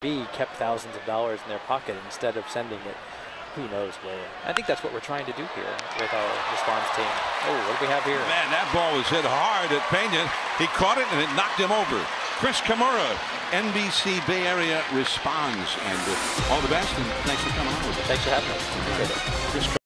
B kept thousands of dollars in their pocket instead of sending it who knows where. I think that's what we're trying to do here with our response team. Oh, what do we have here? Man, that ball was hit hard at Pena. He caught it and it knocked him over. Chris Kimura, NBC Bay Area responds. And all the best and thanks for coming on with us. Thanks for having us. Chris